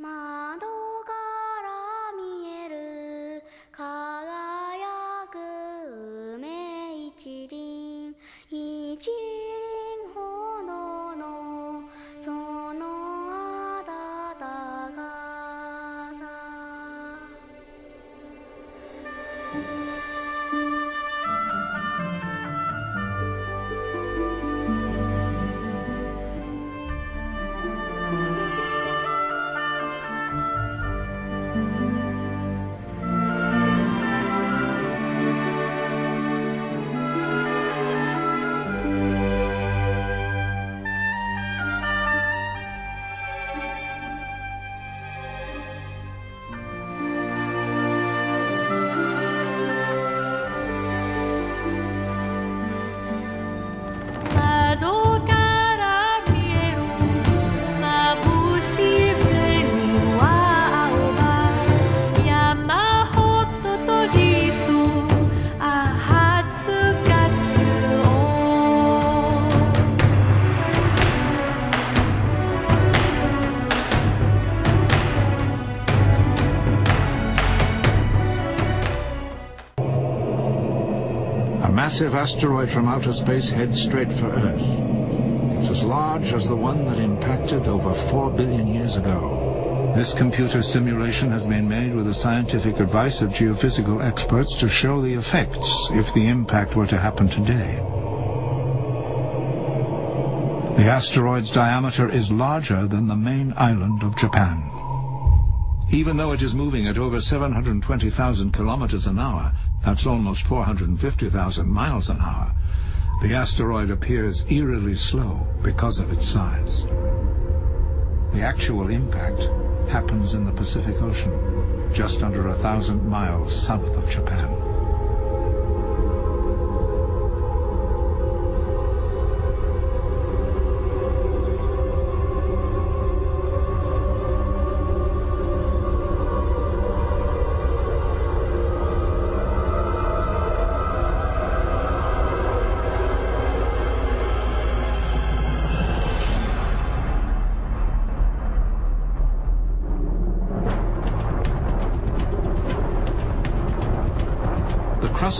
まあ massive asteroid from outer space heads straight for Earth. It's as large as the one that impacted over 4 billion years ago. This computer simulation has been made with the scientific advice of geophysical experts to show the effects if the impact were to happen today. The asteroid's diameter is larger than the main island of Japan. Even though it is moving at over 720,000 kilometers an hour, that's almost 450,000 miles an hour, the asteroid appears eerily slow because of its size. The actual impact happens in the Pacific Ocean, just under a thousand miles south of Japan.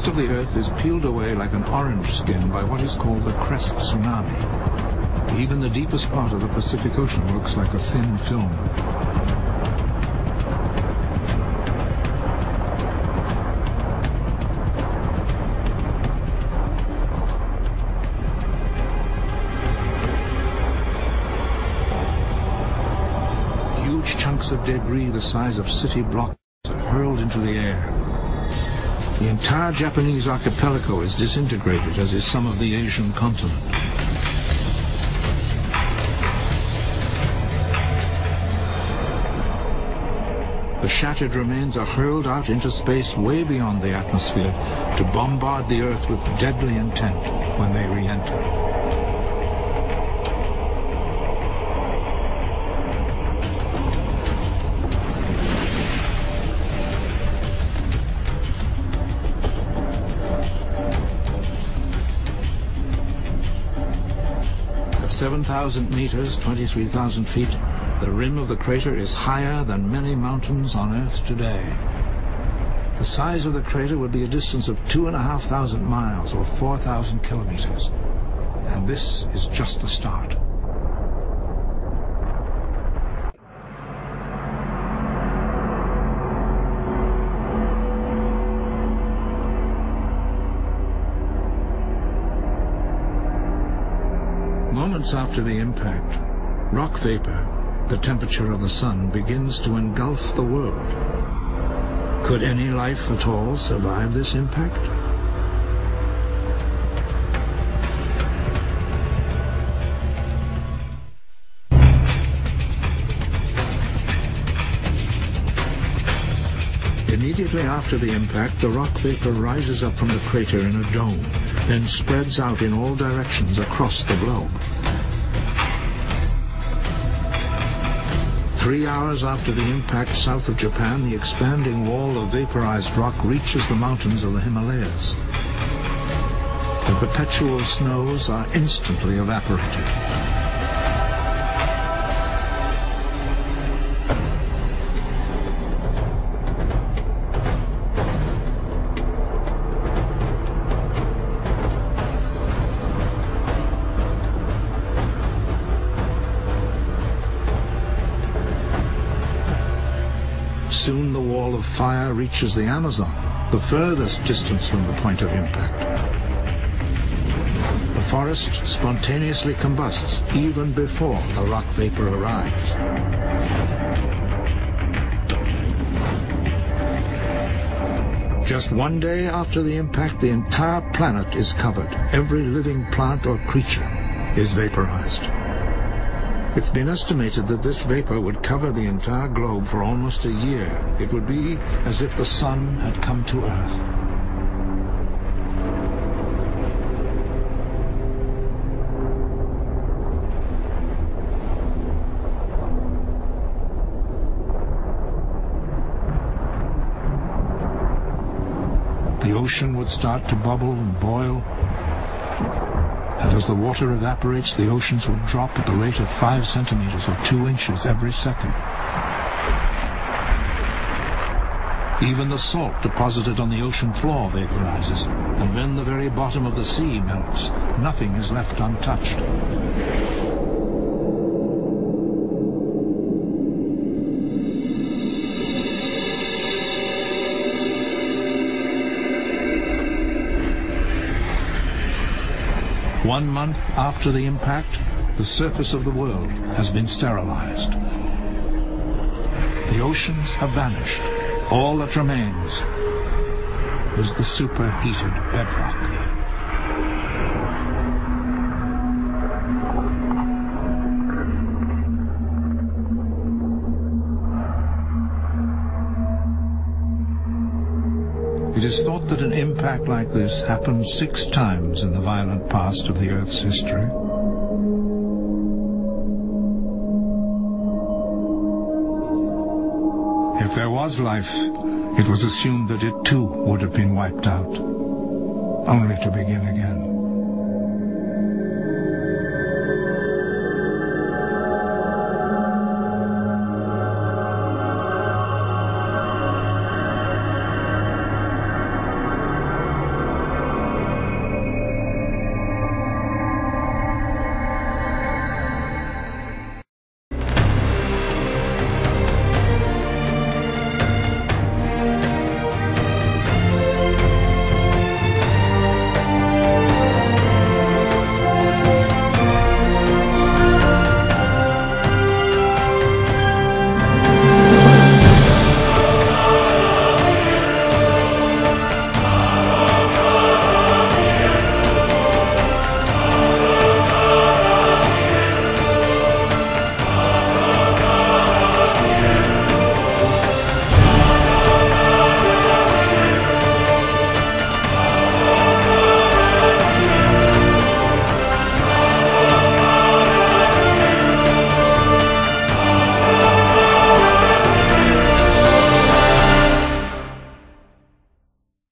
Crust of the Earth is peeled away like an orange skin by what is called the crust tsunami. Even the deepest part of the Pacific Ocean looks like a thin film. Huge chunks of debris the size of city blocks are hurled into the air. The entire Japanese archipelago is disintegrated, as is some of the Asian continent. The shattered remains are hurled out into space way beyond the atmosphere to bombard the Earth with deadly intent when they re-enter. At 7,000 meters, 23,000 feet, the rim of the crater is higher than many mountains on Earth today. The size of the crater would be a distance of 2,500 miles or 4,000 kilometers. And this is just the start. Moments after the impact, rock vapor, the temperature of the sun, begins to engulf the world. Could any life at all survive this impact? Immediately after the impact, the rock vapor rises up from the crater in a dome, then spreads out in all directions across the globe. Three hours after the impact south of Japan, the expanding wall of vaporized rock reaches the mountains of the Himalayas. The perpetual snows are instantly evaporated. Soon the wall of fire reaches the Amazon, the furthest distance from the point of impact. The forest spontaneously combusts even before the rock vapor arrives. Just one day after the impact, the entire planet is covered. Every living plant or creature is vaporized. It's been estimated that this vapor would cover the entire globe for almost a year. It would be as if the sun had come to Earth. The ocean would start to bubble and boil. And as the water evaporates, the oceans would drop at the rate of five centimeters or two inches every second. Even the salt deposited on the ocean floor vaporizes, and when the very bottom of the sea melts, nothing is left untouched. One month after the impact, the surface of the world has been sterilized. The oceans have vanished. All that remains is the superheated bedrock. It is thought that an impact like this happened six times in the violent past of the Earth's history. If there was life, it was assumed that it too would have been wiped out, only to begin again.